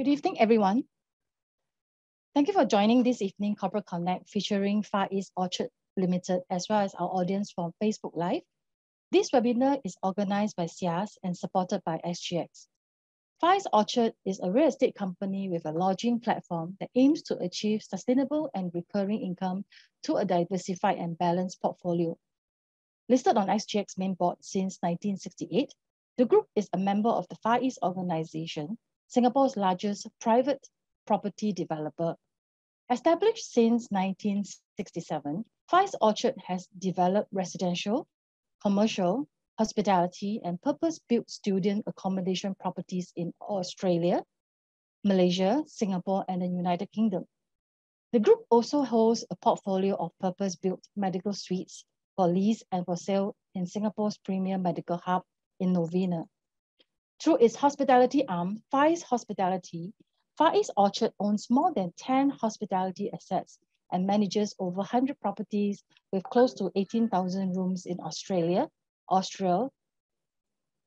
Good evening, everyone. Thank you for joining this evening Corporate Connect featuring Far East Orchard Limited, as well as our audience from Facebook Live. This webinar is organized by SIAS and supported by SGX. Far East Orchard is a real estate company with a lodging platform that aims to achieve sustainable and recurring income to a diversified and balanced portfolio. Listed on SGX main board since 1968, the group is a member of the Far East Organization, Singapore's largest private property developer. Established since 1967, Far East Orchard has developed residential, commercial, hospitality, and purpose-built student accommodation properties in Australia, Malaysia, Singapore, and the United Kingdom. The group also holds a portfolio of purpose-built medical suites for lease and for sale in Singapore's premier medical hub in Novena. Through its hospitality arm, Far East Hospitality, Far East Orchard owns more than 10 hospitality assets and manages over 100 properties with close to 18,000 rooms in Australia, Austria,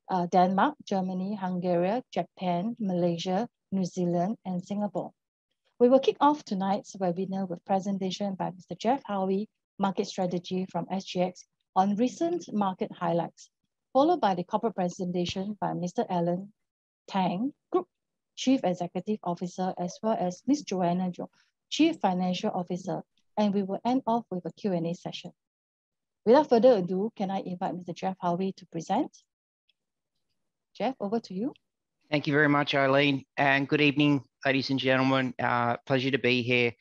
uh, Denmark, Germany, Hungary, Japan, Malaysia, New Zealand, and Singapore. We will kick off tonight's webinar with presentation by Mr. Geoff Howie, Market Strategy from SGX on recent market highlights followed by the corporate presentation by Mr. Alan Tang, Group Chief Executive Officer, as well as Ms. Joanna Jo, Chief Financial Officer, and we will end off with a Q&A session. Without further ado, can I invite Mr. Geoff Howie to present? Geoff, over to you. Thank you very much, Eileen, and good evening, ladies and gentlemen. Uh, pleasure to be here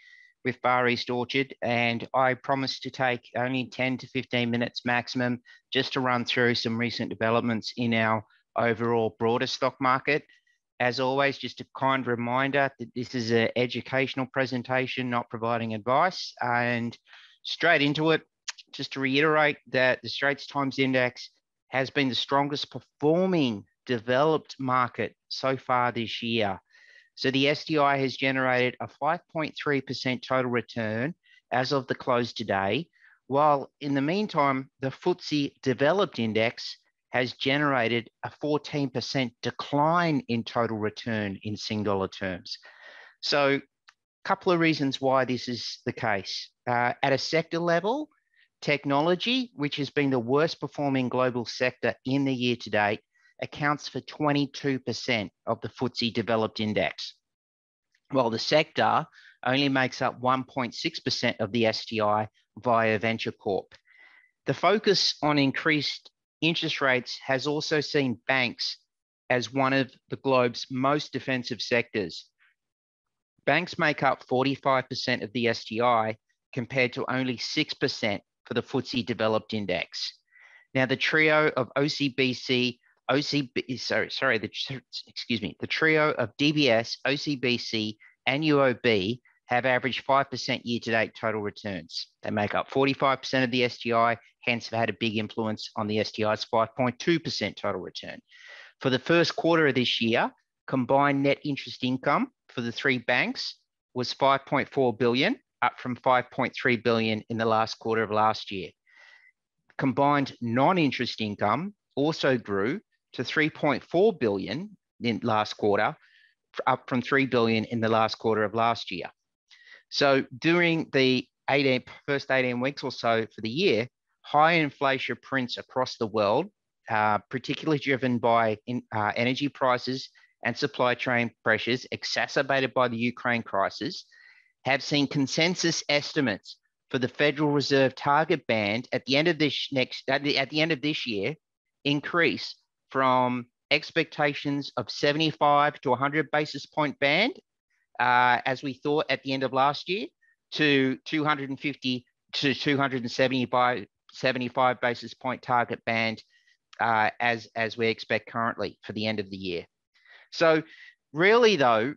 with Far East Orchard, and I promise to take only 10 to 15 minutes maximum just to run through some recent developments in our overall broader stock market. As always, just a kind reminder that this is an educational presentation, not providing advice. And straight into it, just to reiterate that the Straits Times Index has been the strongest performing developed market so far this year. So the STI has generated a 5.3% total return as of the close today, while in the meantime, the FTSE Developed Index has generated a 14% decline in total return in Sing dollar terms. So a couple of reasons why this is the case. Uh, at a sector level, technology, which has been the worst performing global sector in the year to date, accounts for 22% of the FTSE developed index, while the sector only makes up 1.6% of the STI via Venture Corp. The focus on increased interest rates has also seen banks as one of the globe's most defensive sectors. Banks make up 45% of the STI compared to only 6% for the FTSE developed index. Now, the trio of OCBC OCB, sorry, sorry, the, excuse me, the trio of DBS, OCBC, and UOB have averaged 5% year to date total returns. They make up 45% of the STI, hence have had a big influence on the STI's 5.2% total return. For the first quarter of this year, combined net interest income for the three banks was 5.4 billion, up from 5.3 billion in the last quarter of last year. Combined non-interest income also grew to 3.4 billion in last quarter, up from 3 billion in the last quarter of last year. So during the 18, first 18 weeks or so for the year, high inflation prints across the world, uh, particularly driven by in, uh, energy prices and supply chain pressures exacerbated by the Ukraine crisis, have seen consensus estimates for the Federal Reserve target band at the end of this next at the, at the end of this year increase from expectations of 75 to 100 basis point band, uh, as we thought at the end of last year, to 250 to 275 75 basis point target band uh, as, as we expect currently for the end of the year. So really though,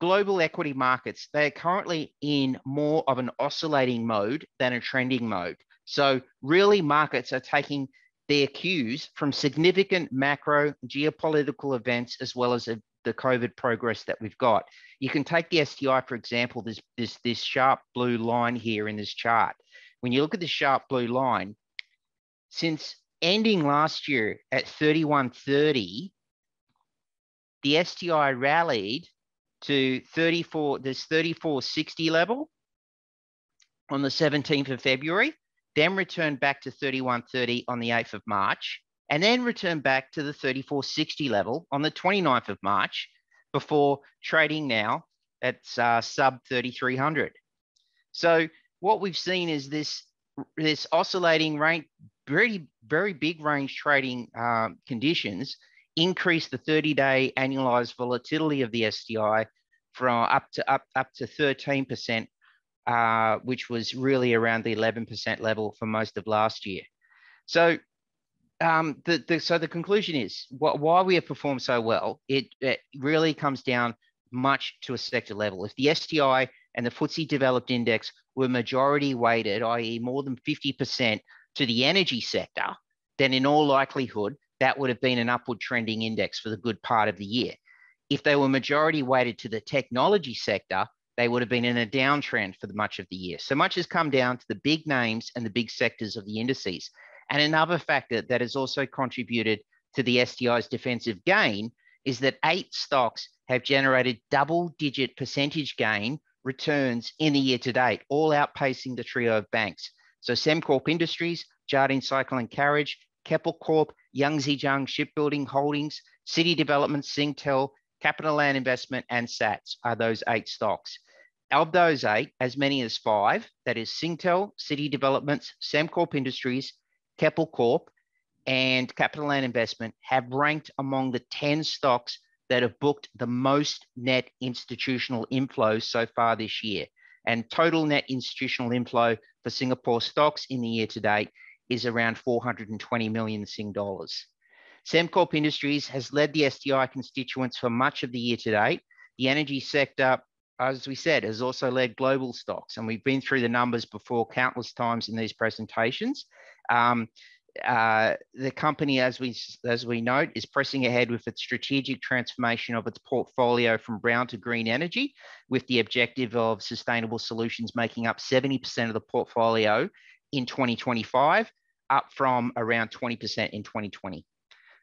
global equity markets, they're currently in more of an oscillating mode than a trending mode. So really markets are taking their cues from significant macro geopolitical events as well as the COVID progress that we've got. You can take the STI, for example, this, this, this sharp blue line here in this chart. When you look at the sharp blue line, since ending last year at 3130, the STI rallied to 34, this 3460 level on the 17th of February, then returned back to 3130 on the 8th of March, and then returned back to the 3460 level on the 29th of March before trading now at uh, sub 3300. So what we've seen is this this oscillating range, very very big range trading uh, conditions increase the 30-day annualized volatility of the STI from up to up up to 13%, uh, which was really around the 11% level for most of last year. So um, the, the, so the conclusion is wh- why we have performed so well, it, it really comes down much to a sector level. If the STI and the FTSE developed index were majority weighted, i.e., more than 50% to the energy sector, then in all likelihood, that would have been an upward trending index for the good part of the year. If they were majority weighted to the technology sector, they would have been in a downtrend for much of the year. So much has come down to the big names and the big sectors of the indices. And another factor that has also contributed to the STI's defensive gain is that eight stocks have generated double digit percentage gain returns in the year to date, all outpacing the trio of banks. So Sembcorp Industries, Jardine Cycle and Carriage, Keppel Corp, Yangzijiang Shipbuilding Holdings, City Development, Singtel, CapitaLand Investment, and SATS are those eight stocks. Of those eight, as many as five, that is Singtel, City Developments, Sembcorp Industries, Keppel Corp, and CapitaLand Investment have ranked among the 10 stocks that have booked the most net institutional inflows so far this year. And total net institutional inflow for Singapore stocks in the year to date is around 420 million Sing dollars. Sembcorp Industries has led the STI constituents for much of the year to date. The energy sector, as we said, has also led global stocks. And we've been through the numbers before countless times in these presentations. Um, uh, the company, as we as we note, is pressing ahead with its strategic transformation of its portfolio from brown to green energy, with the objective of sustainable solutions making up 70% of the portfolio in 2025, up from around 20% in 2020.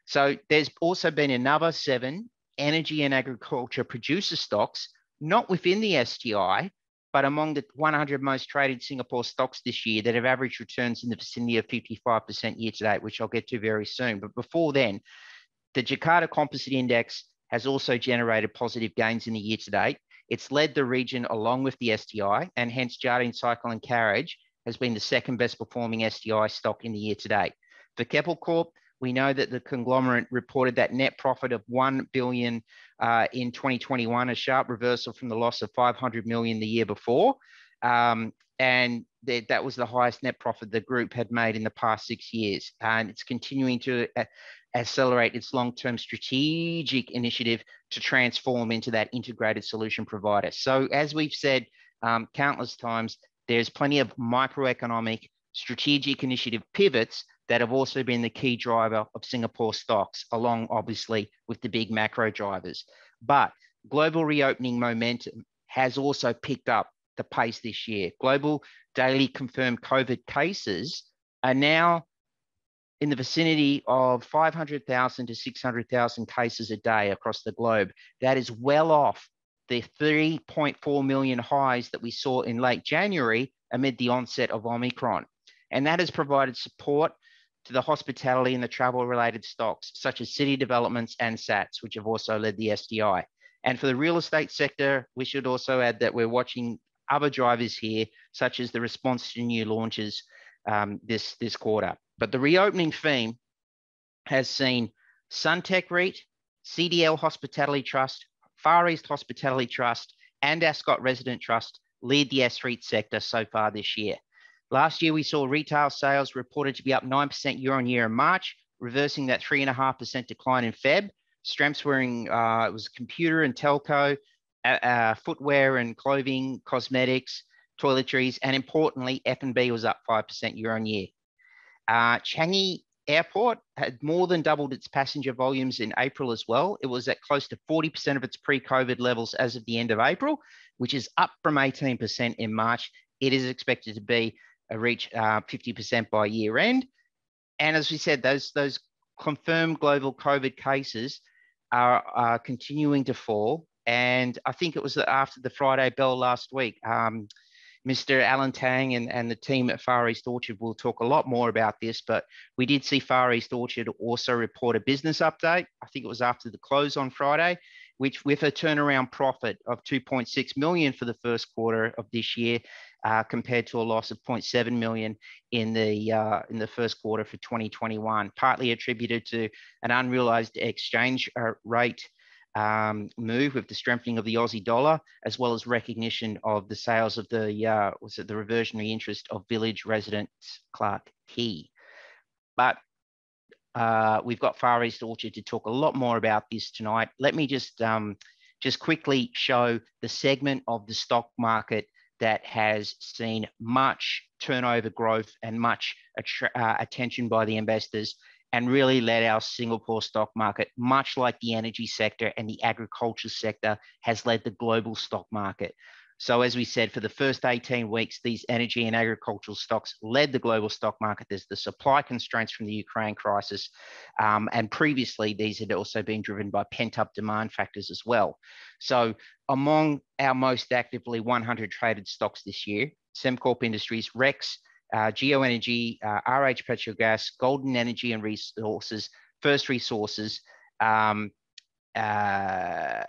So there's also been another seven energy and agriculture producer stocks, not within the STI, but among the 100 most traded Singapore stocks this year that have average returns in the vicinity of 55% year to date, which I'll get to very soon. But before then, the Jakarta Composite Index has also generated positive gains in the year to date. It's led the region along with the STI, and hence Jardine Cycle and Carriage has been the second best performing STI stock in the year to date. For Keppel Corp, we know that the conglomerate reported that net profit of 1 billion uh, in 2021, a sharp reversal from the loss of 500 million the year before. Um, and that, that was the highest net profit the group had made in the past six years. And it's continuing to uh, accelerate its long-term strategic initiative to transform into that integrated solution provider. So as we've said um, countless times, there's plenty of microeconomic strategic initiative pivots that have also been the key driver of Singapore stocks, along obviously with the big macro drivers. But global reopening momentum has also picked up the pace this year. Global daily confirmed COVID cases are now in the vicinity of 500,000 to 600,000 cases a day across the globe. That is well off the 3.4 million highs that we saw in late January amid the onset of Omicron. And that has provided support to the hospitality and the travel related stocks, such as city developments and SATs, which have also led the STI. And for the real estate sector, we should also add that we're watching other drivers here, such as the response to new launches um, this, this quarter. But the reopening theme has seen Suntec REIT, CDL Hospitality Trust, Far East Hospitality Trust, and Ascott Resident Trust lead the S-REIT sector so far this year. Last year, we saw retail sales reported to be up 9% year on year in March, reversing that 3.5% decline in Feb. Strengths were in, uh, it was computer and telco, uh, uh, footwear and clothing, cosmetics, toiletries, and importantly, F&B was up 5% year on year. Uh, Changi Airport had more than doubled its passenger volumes in April as well. It was at close to 40% of its pre-COVID levels as of the end of April, which is up from 18% in March. It is expected to be reach uh, 50% by year end. And as we said, those, those confirmed global COVID cases are, are continuing to fall And I think it was after the Friday bell last week. Um, Mr. Alan Tang and, and the team at Far East Orchard will talk a lot more about this, but we did see Far East Orchard also report a business update. I think it was after the close on Friday, which with a turnaround profit of 2.6 million for the first quarter of this year, uh, compared to a loss of 0.7 million in the uh, in the first quarter for 2021, partly attributed to an unrealized exchange uh, rate um, move with the strengthening of the Aussie dollar, as well as recognition of the sales of the uh, was it the reversionary interest of Village Residence Clarke Quay. But uh, we've got Far East Orchard to talk a lot more about this tonight. Let me just um, just quickly show the segment of the stock market that has seen much turnover growth and much uh, attention by the investors and really led our Singapore stock market, much like the energy sector and the agriculture sector has led the global stock market. So, as we said, for the first 18 weeks, these energy and agricultural stocks led the global stock market. There's the supply constraints from the Ukraine crisis. Um, and previously, these had also been driven by pent up demand factors as well. So, among our most actively 100 traded stocks this year, Sembcorp Industries, Rex, uh, Geoenergy, uh, RH Petrogas, Golden Energy and Resources, First Resources, um, uh,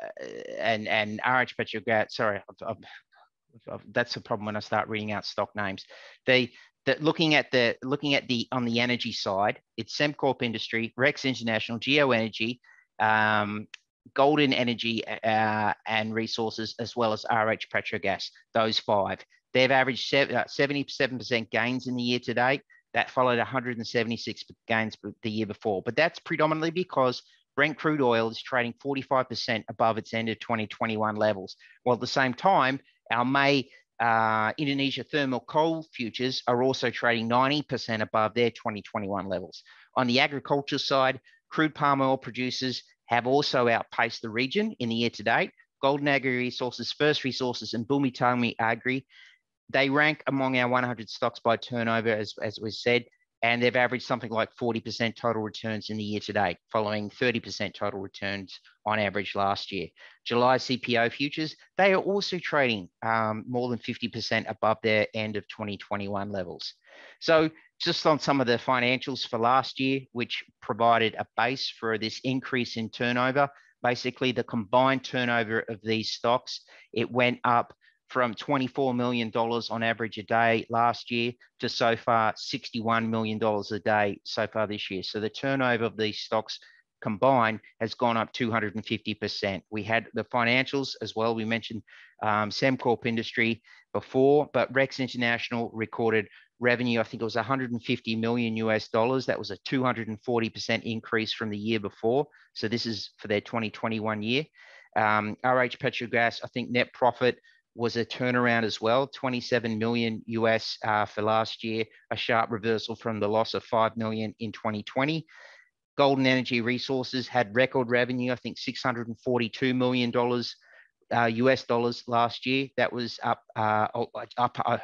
and and RH Petrogas. Sorry, I've, I've, I've, that's the problem when I start reading out stock names. They that looking at the looking at the on the energy side, it's Sembcorp Industry, Rex International, Geoenergy, um, Golden Energy uh, and Resources, as well as RH Petrogas. Those five. They've averaged 77% uh, gains in the year to date. That followed 176 gains the year before. But that's predominantly because Brent crude oil is trading 45% above its end of 2021 levels. While at the same time, our May uh, Indonesia thermal coal futures are also trading 90% above their 2021 levels. On the agriculture side, crude palm oil producers have also outpaced the region in the year to date. Golden Agri Resources, First Resources, and Bumi Agri they rank among our 100 stocks by turnover, as, as was said, and they've averaged something like 40% total returns in the year to date, following 30% total returns on average last year. July CPO futures, they are also trading um, more than 50% above their end of 2021 levels. So just on some of the financials for last year, which provided a base for this increase in turnover, basically the combined turnover of these stocks, it went up from $24 million on average a day last year to so far $61 million a day so far this year. So the turnover of these stocks combined has gone up 250%. We had the financials as well. We mentioned um, Sembcorp Industry before, but Rex International recorded revenue. I think it was 150 million US dollars. That was a 240% increase from the year before. So this is for their 2021 year. Um, RH Petrogas, I think net profit was a turnaround as well, 27 million US uh, for last year, a sharp reversal from the loss of 5 million in 2020. Golden Energy Resources had record revenue, I think 642 million dollars uh, US dollars last year. That was up uh, up uh,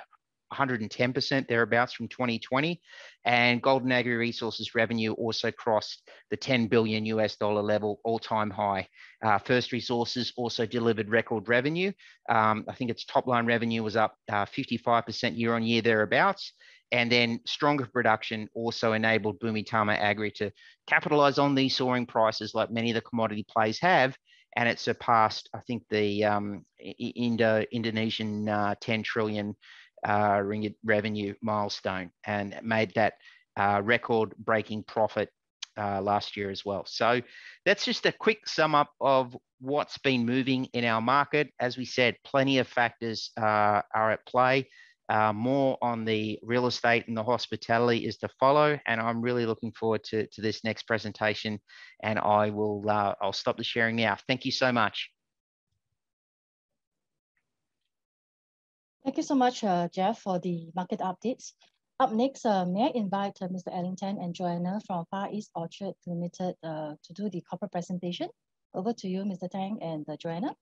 110% thereabouts from 2020. And Golden Agri Resources revenue also crossed the 10 billion US dollar level, all time high. Uh, First Resources also delivered record revenue. Um, I think its top line revenue was up uh, 55% year on year thereabouts. And then stronger production also enabled Bumitama Agri to capitalize on these soaring prices like many of the commodity plays have and it surpassed, I think, the um, Indo Indonesian uh, 10 trillion uh, ringgit revenue milestone and made that uh, record breaking profit uh, last year as well. So that's just a quick sum up of what's been moving in our market. As we said, plenty of factors uh, are at play. Uh, more on the real estate and the hospitality is to follow, and I'm really looking forward to, to this next presentation. And I will uh, I'll stop the sharing now. Thank you so much. Thank you so much, uh, Geoff, for the market updates. Up next, uh, may I invite uh, Mr. Alan Tang and Joanna from Far East Orchard Limited uh, to do the corporate presentation. Over to you, Mr. Tang and uh, Joanna.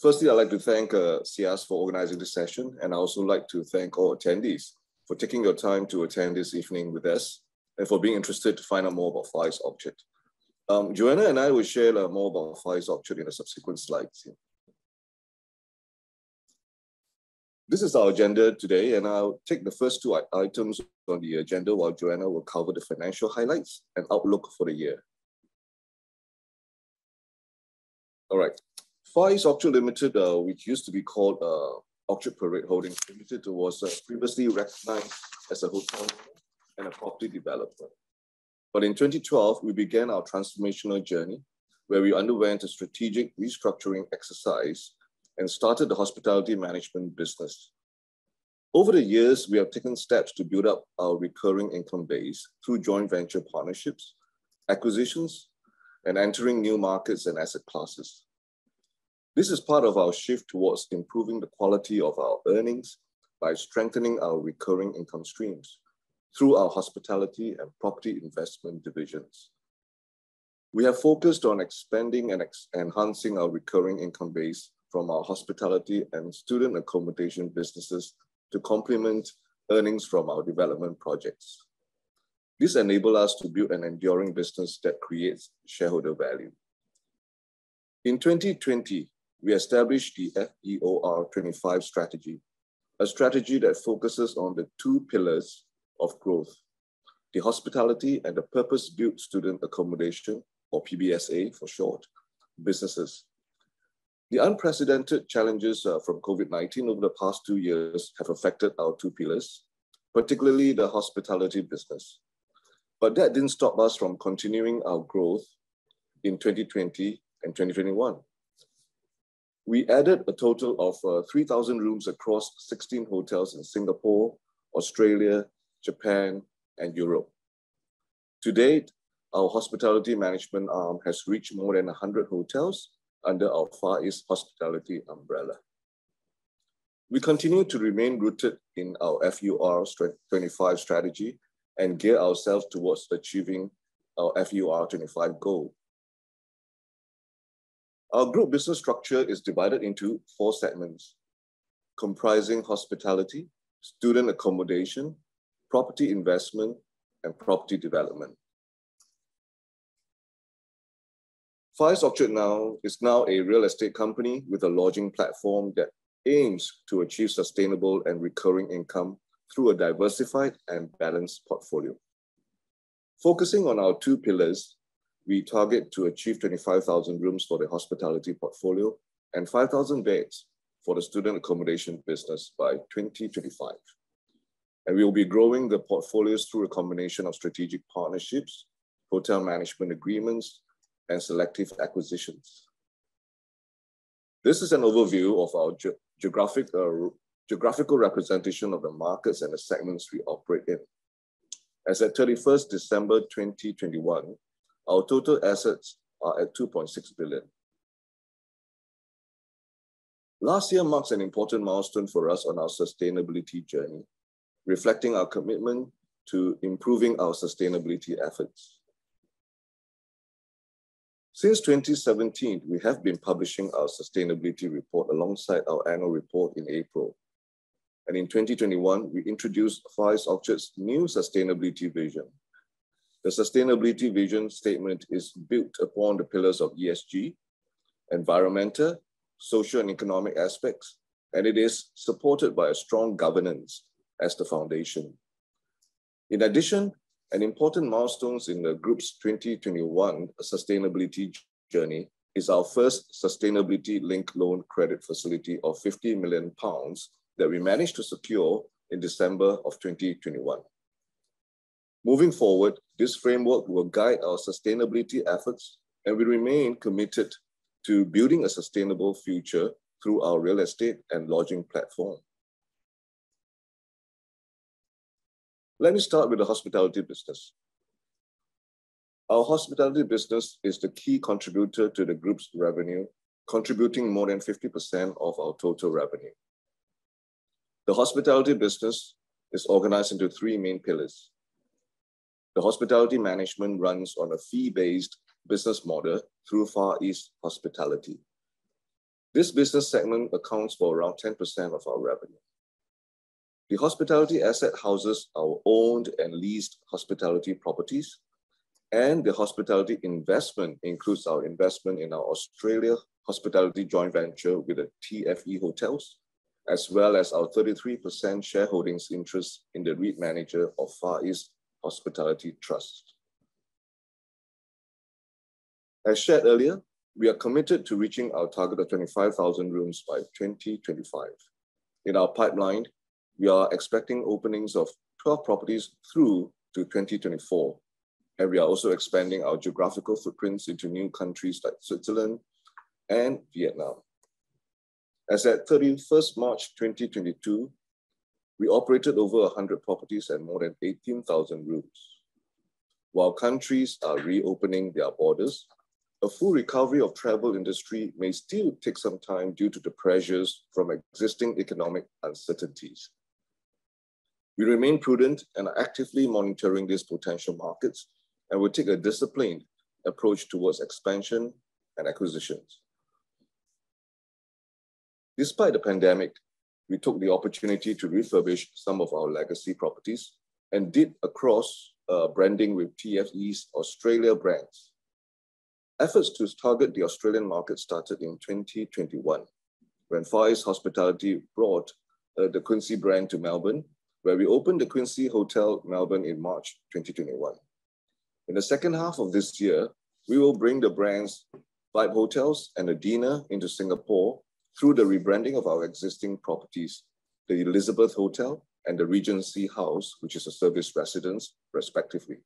Firstly, I'd like to thank uh, SIAS for organizing this session, and I also like to thank all attendees for taking your time to attend this evening with us. and for being interested to find out more about Far East Orchard. Um, Joanna and I will share uh, more about East Orchard in the subsequent slides. This is our agenda today, and I'll take the first two items on the agenda while Joanna will cover the financial highlights and outlook for the year. All right. East Orchard Limited, uh, which used to be called uh, Orchard Parade Holdings Limited, was uh, previously recognized as a hotel and a property developer. But in 2012, we began our transformational journey where we underwent a strategic restructuring exercise and started the hospitality management business. Over the years, we have taken steps to build up our recurring income base through joint venture partnerships, acquisitions, and entering new markets and asset classes. This is part of our shift towards improving the quality of our earnings by strengthening our recurring income streams through our hospitality and property investment divisions. We have focused on expanding and ex enhancing our recurring income base from our hospitality and student accommodation businesses to complement earnings from our development projects. This enables us to build an enduring business that creates shareholder value. In 2020, we established the FEOR 25 strategy, a strategy that focuses on the two pillars of growth, the hospitality and the purpose-built student accommodation, or PBSA for short, businesses. The unprecedented challenges uh, from COVID-19 over the past two years have affected our two pillars, particularly the hospitality business. But that didn't stop us from continuing our growth in 2020 and 2021. We added a total of uh, 3,000 rooms across 16 hotels in Singapore, Australia, Japan, and Europe. To date, our hospitality management arm has reached more than 100 hotels under our Far East Hospitality umbrella. We continue to remain rooted in our FEOR 25 strategy and gear ourselves towards achieving our FEOR 25 goal. Our group business structure is divided into four segments, comprising hospitality, student accommodation, property investment, and property development. Far East Orchard now is now a real estate company with a lodging platform that aims to achieve sustainable and recurring income through a diversified and balanced portfolio. Focusing on our two pillars, we target to achieve 25,000 rooms for the hospitality portfolio and 5,000 beds for the student accommodation business by 2025. And we will be growing the portfolios through a combination of strategic partnerships, hotel management agreements, and selective acquisitions. This is an overview of our ge geographic, uh, geographical representation of the markets and the segments we operate in. As at 31st December 2021, our total assets are at 2.6 billion. Last year marks an important milestone for us on our sustainability journey reflecting our commitment to improving our sustainability efforts. Since 2017, we have been publishing our sustainability report alongside our annual report in April. And in 2021, we introduced Far East Orchard's new sustainability vision. The sustainability vision statement is built upon the pillars of ESG, environmental, social and economic aspects, and it is supported by a strong governance as the foundation. In addition, an important milestone in the group's 2021 sustainability journey is our first sustainability linked loan credit facility of 50 million pounds that we managed to secure in December of 2021. Moving forward, this framework will guide our sustainability efforts and we remain committed to building a sustainable future through our real estate and lodging platform. Let me start with the hospitality business. Our hospitality business is the key contributor to the group's revenue, contributing more than 50% of our total revenue. The hospitality business is organized into three main pillars. The hospitality management runs on a fee-based business model through Far East Hospitality. This business segment accounts for around 10% of our revenue. The hospitality asset houses our owned and leased hospitality properties, and the hospitality investment includes our investment in our Australia hospitality joint venture with the TFE Hotels, as well as our 33% shareholdings interest in the REIT manager of Far East Hospitality Trust. As shared earlier, we are committed to reaching our target of 25,000 rooms by 2025. In our pipeline, we are expecting openings of 12 properties through to 2024, and we are also expanding our geographical footprints into new countries like Switzerland and Vietnam. As at 31st March 2022, we operated over 100 properties and more than 18,000 rooms. While countries are reopening their borders, a full recovery of travel industry may still take some time due to the pressures from existing economic uncertainties. We remain prudent and are actively monitoring these potential markets and will take a disciplined approach towards expansion and acquisitions. Despite the pandemic, we took the opportunity to refurbish some of our legacy properties and did across cross branding with TFE's Australia brands. Efforts to target the Australian market started in 2021 when Far East Hospitality brought uh, the Quincy brand to Melbourne, where we opened the Quincy Hotel Melbourne in March 2021. In the second half of this year, we will bring the brands Vibe Hotels and Adina into Singapore through the rebranding of our existing properties, the Elizabeth Hotel and the Regency House, which is a service residence, respectively.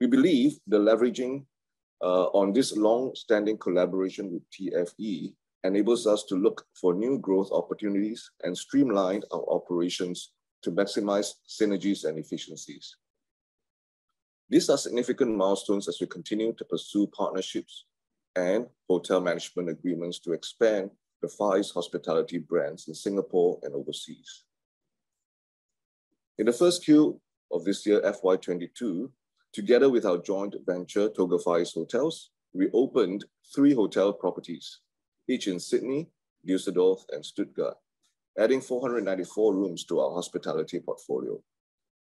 We believe the leveraging uh, on this long-standing collaboration with TFE enables us to look for new growth opportunities and streamline our operations to maximize synergies and efficiencies. These are significant milestones as we continue to pursue partnerships and hotel management agreements to expand the East Hospitality brands in Singapore and overseas. In the first Q of this year, FY22, together with our joint venture, Toga Far Hotels, we opened three hotel properties, each in Sydney, Düsseldorf, and Stuttgart, adding 494 rooms to our hospitality portfolio.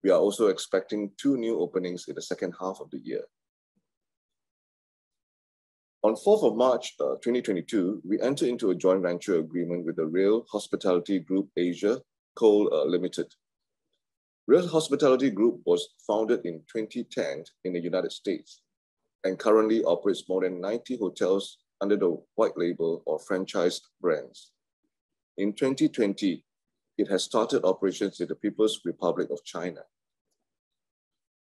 We are also expecting two new openings in the second half of the year. On 4th of March uh, 2022, we entered into a joint venture agreement with the Real Hospitality Group Asia Co uh, Limited. Real Hospitality Group was founded in 2010 in the United States and currently operates more than 90 hotels under the white label or franchised brands. In 2020, it has started operations in the People's Republic of China.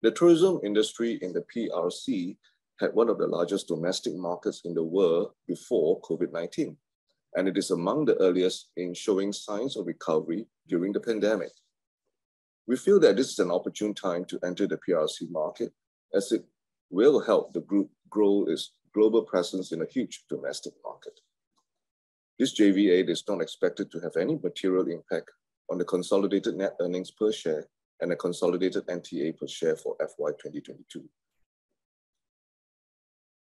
The tourism industry in the PRC had one of the largest domestic markets in the world before COVID-19, and it is among the earliest in showing signs of recovery during the pandemic. We feel that this is an opportune time to enter the PRC market as it will help the group grow its global presence in a huge domestic market. This JVA is not expected to have any material impact on the consolidated net earnings per share and the consolidated NTA per share for FY 2022.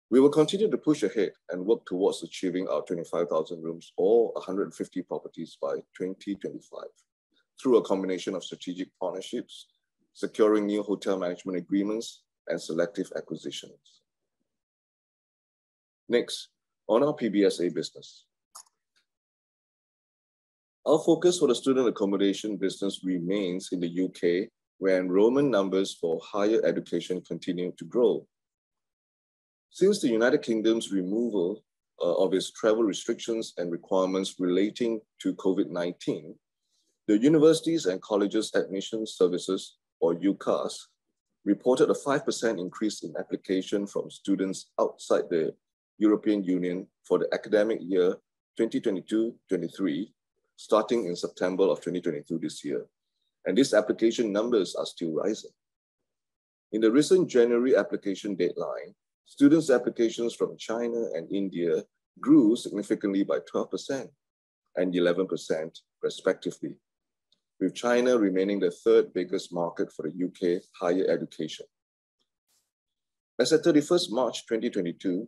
We will continue to push ahead and work towards achieving our 25,000 rooms or 150 properties by 2025 through a combination of strategic partnerships, securing new hotel management agreements, and selective acquisitions. Next, on our PBSA business. Our focus for the student accommodation business remains in the U.K., where enrollment numbers for higher education continue to grow. Since the United Kingdom's removal uh, of its travel restrictions and requirements relating to COVID-19, the Universities and Colleges Admission Services, or UCAS, reported a 5% increase in application from students outside the European Union for the academic year 2022/2023, starting in September of 2022 this year, and these application numbers are still rising. In the recent January application deadline, students' applications from China and India grew significantly by 12% and 11% respectively, with China remaining the third biggest market for the U.K. higher education. As at 31st March 2022,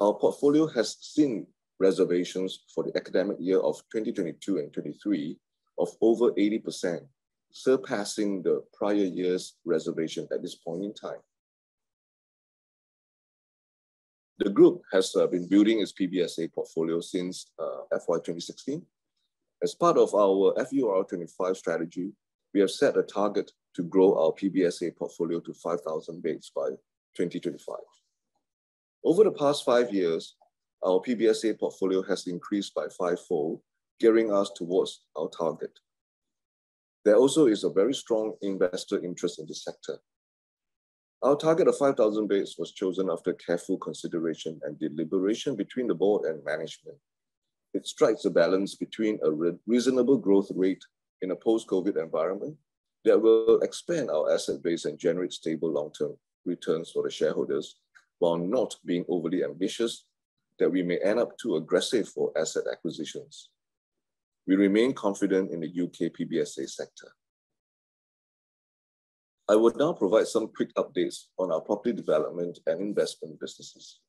our portfolio has seen reservations for the academic year of 2022 and 2023 of over 80%, surpassing the prior year's reservation at this point in time. The group has uh, been building its PBSA portfolio since uh, FY 2016. As part of our FEOR25 strategy, we have set a target to grow our PBSA portfolio to 5,000 beds by 2025. Over the past five years, our PBSA portfolio has increased by fivefold, gearing us towards our target. There also is a very strong investor interest in the sector. Our target of 5,000 beds was chosen after careful consideration and deliberation between the board and management. It strikes a balance between a re reasonable growth rate in a post-COVID environment that will expand our asset base and generate stable long-term returns for the shareholders while not being overly ambitious that we may end up too aggressive for asset acquisitions. We remain confident in the UK PBSA sector. I would now provide some quick updates on our property development and investment businesses.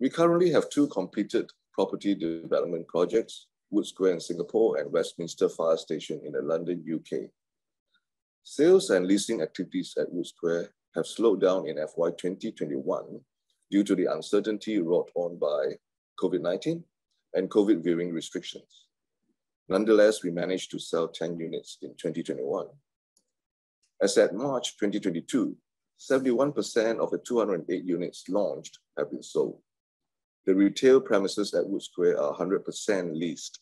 We currently have two completed property development projects, Woods Square in Singapore and Westminster Fire Station in the London, UK. Sales and leasing activities at Woods Square have slowed down in FY 2021 due to the uncertainty wrought on by COVID-19 and COVID viewing restrictions. Nonetheless, we managed to sell 10 units in 2021. As at March 2022, 71% of the 208 units launched have been sold. The retail premises at Woods Square are 100% leased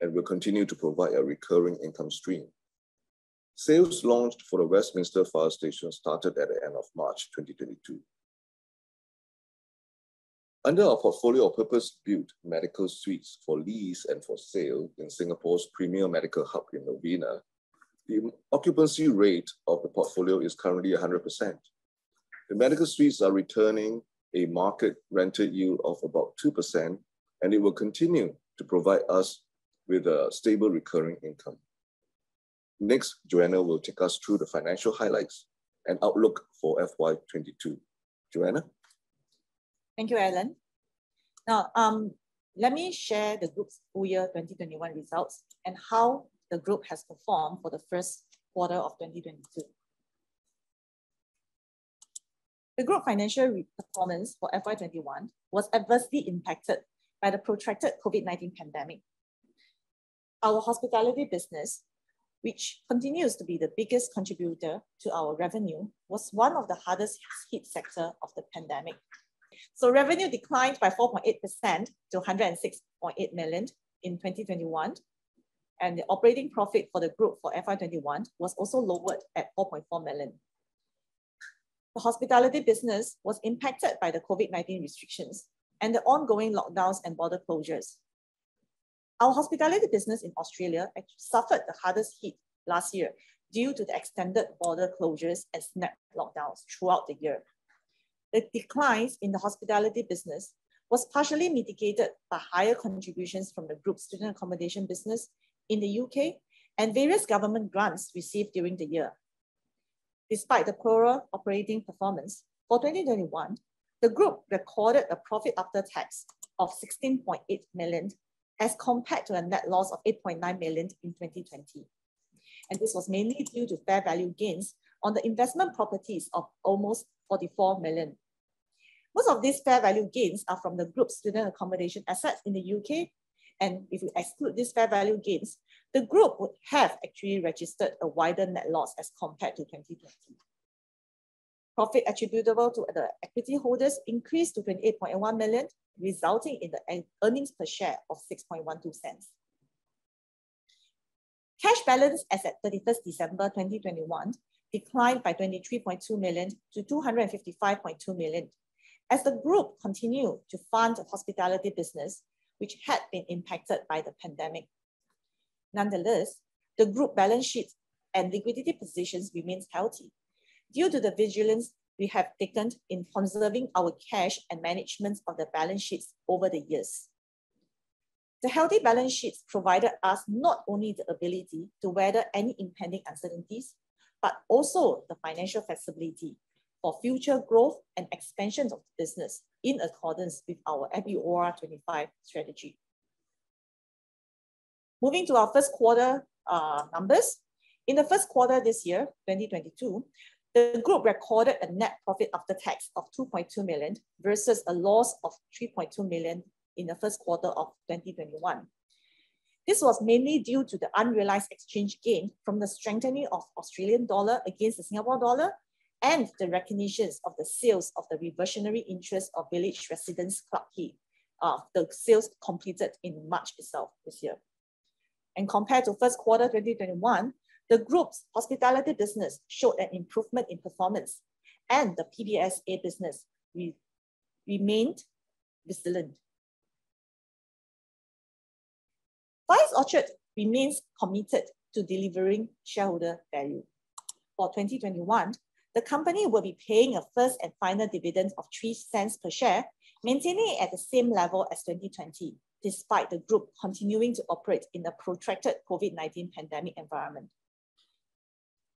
and will continue to provide a recurring income stream. Sales launched for the Westminster Fire Station started at the end of March 2022. Under our portfolio of purpose-built medical suites for lease and for sale in Singapore's premier medical hub in Novena, the occupancy rate of the portfolio is currently 100%. The medical suites are returning a market rented yield of about 2%, and it will continue to provide us with a stable recurring income. Next, Joanna will take us through the financial highlights and outlook for FY22. Joanna? Thank you, Alan. Now, um, let me share the group's full year 2021 results and how the group has performed for the first quarter of 2022. The group financial performance for FY21 was adversely impacted by the protracted COVID-19 pandemic. Our hospitality business, which continues to be the biggest contributor to our revenue, was one of the hardest hit sector of the pandemic so revenue declined by 4.8% to 106.8 million in 2021. And the operating profit for the group for FY21 was also lowered at 4.4 million. The hospitality business was impacted by the COVID-19 restrictions and the ongoing lockdowns and border closures. Our hospitality business in Australia suffered the hardest hit last year due to the extended border closures and snap lockdowns throughout the year. The declines in the hospitality business was partially mitigated by higher contributions from the group's student accommodation business in the UK and various government grants received during the year. Despite the poorer operating performance, for 2021, the group recorded a profit after tax of 16.8 million as compared to a net loss of 8.9 million in 2020. And this was mainly due to fair value gains on the investment properties of almost 44 million. Most of these fair value gains are from the group's student accommodation assets in the UK. And if we exclude these fair value gains, the group would have actually registered a wider net loss as compared to 2020. Profit attributable to the equity holders increased to 28.1 million, resulting in the earnings per share of 6.12 cents. Cash balance as at 31st December 2021 declined by 23.2 million to 255.2 million as the group continued to fund the hospitality business, which had been impacted by the pandemic. Nonetheless, the group balance sheet and liquidity positions remains healthy due to the vigilance we have taken in conserving our cash and management of the balance sheets over the years. The healthy balance sheets provided us not only the ability to weather any impending uncertainties, but also the financial flexibility for future growth and expansion of the business in accordance with our FEOR 25 strategy. Moving to our first quarter uh, numbers. In the first quarter this year, 2022, the group recorded a net profit after tax of 2.2 million versus a loss of 3.2 million in the first quarter of 2021. This was mainly due to the unrealized exchange gain from the strengthening of Australian dollar against the Singapore dollar and the recognitions of the sales of the reversionary interest of Village Residence Clarke Quay, uh, the sales completed in March itself this year. And compared to first quarter 2021, the group's hospitality business showed an improvement in performance and the PBSA business re remained resilient. Orchard remains committed to delivering shareholder value. For 2021, the company will be paying a first and final dividend of 3 cents per share, maintaining it at the same level as 2020, despite the group continuing to operate in a protracted COVID-19 pandemic environment.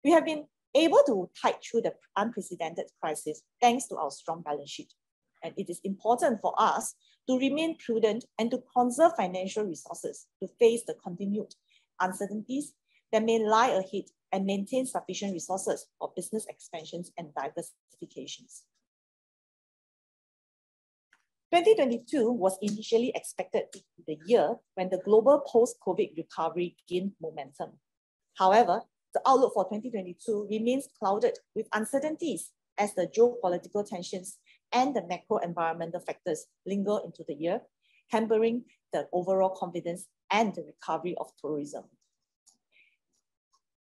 We have been able to tide through the unprecedented crisis thanks to our strong balance sheet. And it is important for us to remain prudent and to conserve financial resources to face the continued uncertainties that may lie ahead and maintain sufficient resources for business expansions and diversifications. 2022 was initially expected to be the year when the global post-COVID recovery gained momentum. However, the outlook for 2022 remains clouded with uncertainties as the geopolitical tensions and the macro environmental factors linger into the year, hampering the overall confidence and the recovery of tourism.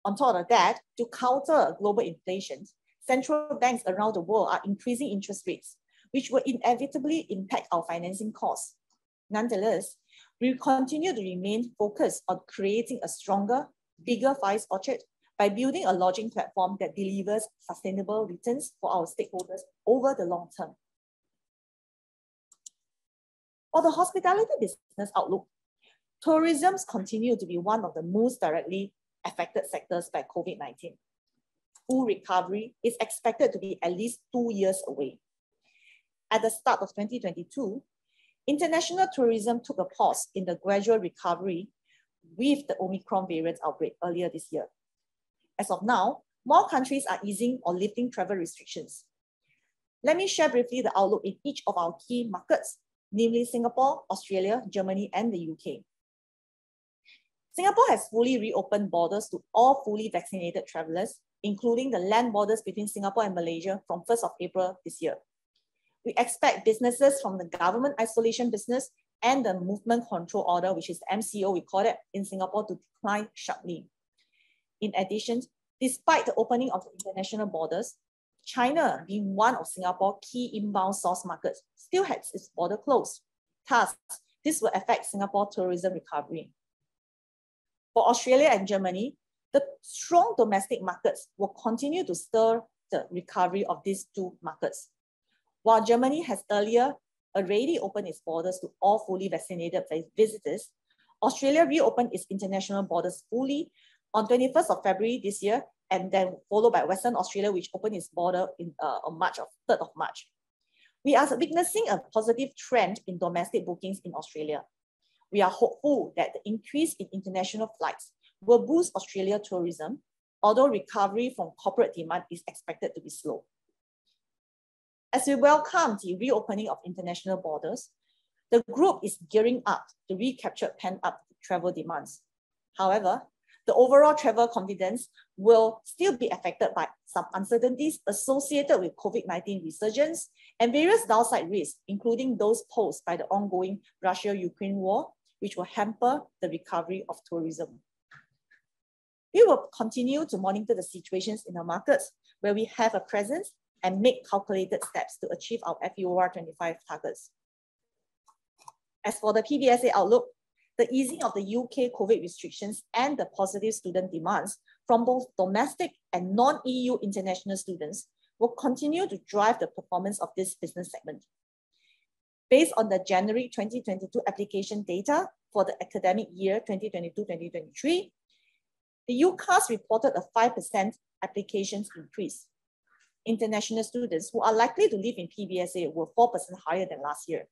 On top of that, to counter global inflation, central banks around the world are increasing interest rates, which will inevitably impact our financing costs. Nonetheless, we continue to remain focused on creating a stronger, bigger East Orchard by building a lodging platform that delivers sustainable returns for our stakeholders over the long term. For the hospitality business outlook, tourism continues to be one of the most directly affected sectors by COVID-19. Full recovery is expected to be at least two years away. At the start of 2022, international tourism took a pause in the gradual recovery with the Omicron variant outbreak earlier this year. As of now, more countries are easing or lifting travel restrictions. Let me share briefly the outlook in each of our key markets, namely Singapore, Australia, Germany, and the UK. Singapore has fully reopened borders to all fully vaccinated travelers, including the land borders between Singapore and Malaysia from 1st of April this year. We expect businesses from the government isolation business and the movement control order, which is MCO we call it in Singapore, to decline sharply. In addition, despite the opening of the international borders, China, being one of Singapore's key inbound source markets, still has its border closed. Thus, this will affect Singapore tourism recovery. For Australia and Germany, the strong domestic markets will continue to stir the recovery of these two markets. While Germany has earlier already opened its borders to all fully vaccinated visitors, Australia reopened its international borders fully on 21st of February this year, and then followed by Western Australia, which opened its border in uh, on March of 3rd of March. We are witnessing a positive trend in domestic bookings in Australia. We are hopeful that the increase in international flights will boost Australia tourism, although recovery from corporate demand is expected to be slow. As we welcome the reopening of international borders, the group is gearing up to recapture pent-up travel demands. However, the overall travel confidence will still be affected by some uncertainties associated with COVID-19 resurgence and various downside risks, including those posed by the ongoing Russia-Ukraine war, which will hamper the recovery of tourism. We will continue to monitor the situations in our markets where we have a presence and make calculated steps to achieve our FEOR 25 targets. As for the PBSA outlook, the easing of the UK COVID restrictions and the positive student demands from both domestic and non-EU international students will continue to drive the performance of this business segment. Based on the January 2022 application data for the academic year 2022-2023, the UCAS reported a 5% applications increase. International students who are likely to live in PBSA were 4% higher than last year.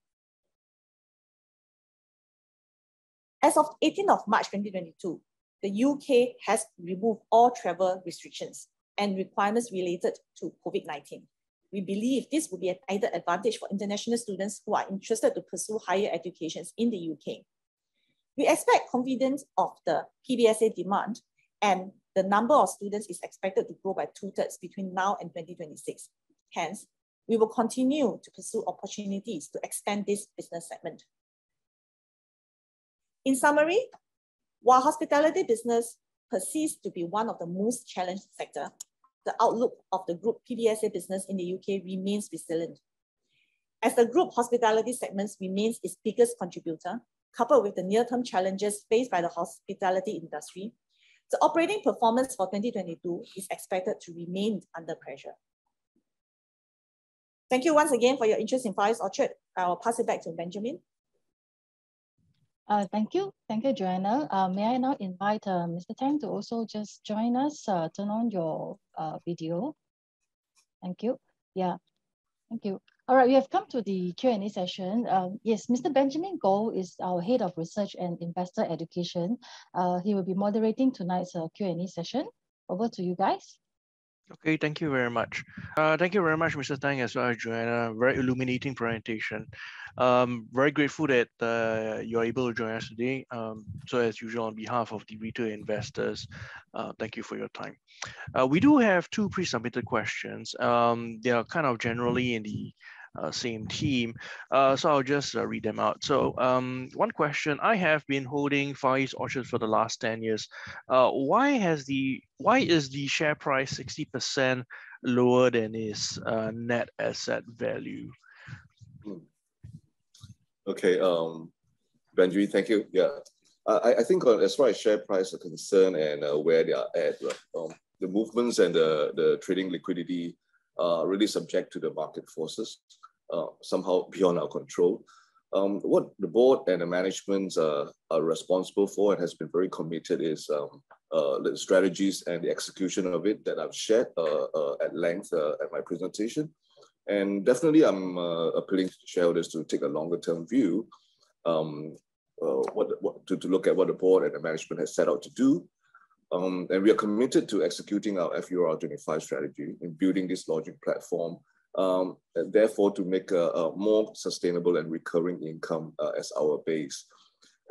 As of 18th of March 2022, the UK has removed all travel restrictions and requirements related to COVID-19. We believe this will be an added advantage for international students who are interested to pursue higher educations in the UK. We expect confidence of the PBSA demand and the number of students is expected to grow by two-thirds between now and 2026. Hence, we will continue to pursue opportunities to expand this business segment. In summary, while hospitality business persists to be one of the most challenged sector, the outlook of the group PBSA business in the UK remains resilient. As the group hospitality segments remains its biggest contributor, coupled with the near-term challenges faced by the hospitality industry, the operating performance for 2022 is expected to remain under pressure. Thank you once again for your interest in Far Orchard. I will pass it back to Benjamin. Uh, thank you. Thank you, Joanna. Uh, may I now invite uh, Mr. Tang to also just join us, uh, turn on your uh, video. Thank you. Yeah, thank you. All right, we have come to the Q&A session. Um, yes, Mr. Benjamin Goh is our Head of Research and Investor Education. Uh, he will be moderating tonight's Q&A session. Over to you guys. Okay, thank you very much. Uh, thank you very much, Mr. Tang, as well as Joanna. Very illuminating presentation. Um, very grateful that uh, you're able to join us today. Um, so as usual, on behalf of the retail investors, uh, thank you for your time. Uh, we do have two pre-submitted questions. Um, they are kind of generally in the uh, same team. Uh, so I'll just uh, read them out. So um, one question, I have been holding Far East Orchard for the last 10 years. Uh, why has the, why is the share price 60% lower than its uh, net asset value? Hmm. Okay, um, Benji, thank you. Yeah, I, I think as far as share price are concerned and uh, where they are at, right, um, the movements and the, the trading liquidity are really subject to the market forces uh, somehow beyond our control. Um, what the board and the management uh, are responsible for and has been very committed is um, uh, the strategies and the execution of it that I've shared uh, uh, at length at my presentation. And definitely I'm appealing to shareholders to take a longer term view um, what, what to, to look at what the board and the management has set out to do um, and we are committed to executing our FEOR 25 strategy in building this lodging platform um, therefore to make a, a, more sustainable and recurring income uh, as our base.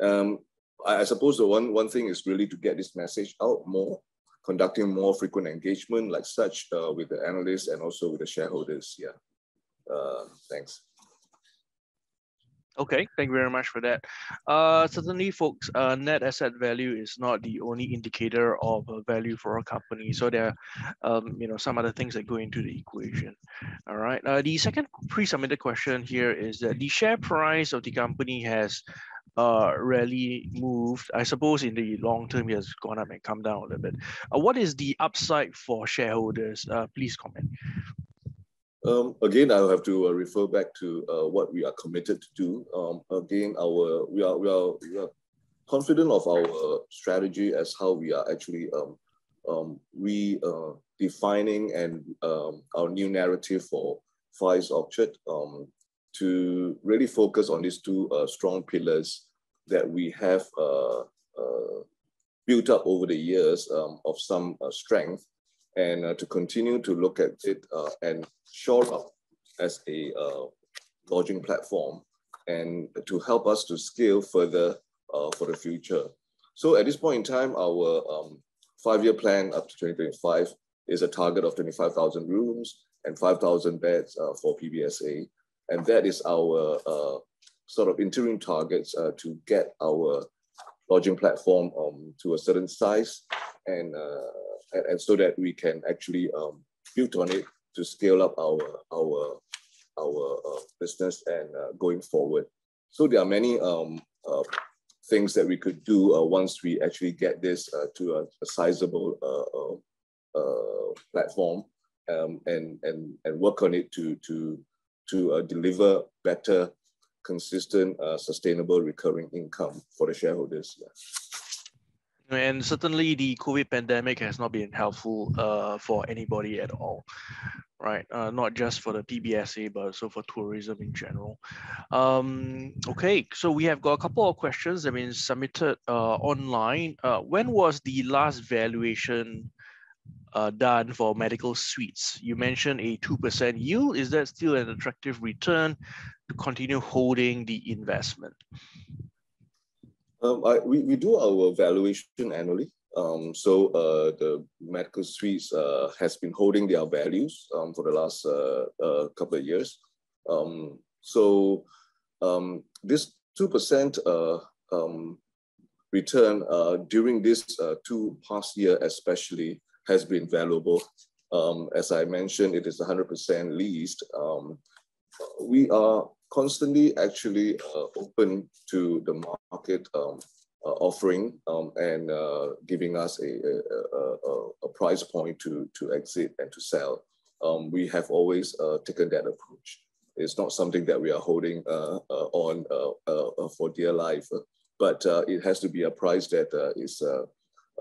Um, I, I, suppose the one, one thing is really to get this message out more, conducting more frequent engagement like such uh, with the analysts and also with the shareholders. Yeah, uh, thanks. Okay, thank you very much for that. Uh, certainly, folks, uh, net asset value is not the only indicator of uh, value for a company. So there are, um, you know, some other things that go into the equation. All right. Uh, the second pre-submitted question here is that the share price of the company has uh, rarely moved. I suppose in the long term, it has gone up and come down a little bit. Uh, what is the upside for shareholders? Uh, please comment. Um, again, I'll have to uh, refer back to uh, what we are committed to do. Um, again, our we are, we are we are confident of our strategy as how we are actually um, um, redefining uh, and um, our new narrative for East Orchard um, to really focus on these two uh, strong pillars that we have uh, built up over the years of some strength and uh, to continue to look at it uh, and shore up as a uh, lodging platform and to help us to scale further uh, for the future. So at this point in time, our um, five-year plan up to 2025 is a target of 25,000 rooms and 5,000 beds uh, for PBSA. And that is our uh, sort of interim targets to get our lodging platform um, to a certain size and and, and so that we can actually um, build on it to scale up our our our uh, business and uh, going forward. So there are many um, uh, things that we could do uh, once we actually get this uh, to a, a sizable uh, platform um, and and and work on it to to to deliver better, consistent, sustainable, recurring income for the shareholders. Yeah. And certainly the COVID pandemic has not been helpful uh, for anybody at all, right? Uh, not just for the PBSA, but also for tourism in general. Um, okay, so we have got a couple of questions that have been submitted uh, online. Uh, when was the last valuation uh, done for medical suites? You mentioned a 2% yield. Is that still an attractive return to continue holding the investment? Um, I, we, we do our valuation annually. Um, so uh, the medical suites uh, has been holding their values um, for the last uh, uh couple of years. Um, so um, this 2% uh, um, return uh, during this two past year especially has been valuable. as I mentioned, it is 100% leased. we are constantly actually open to the market uh, offering um, and uh, giving us a, a, a, a, price point to, to exit and to sell. Um, we have always uh, taken that approach. It's not something that we are holding on for dear life, but it has to be a price that is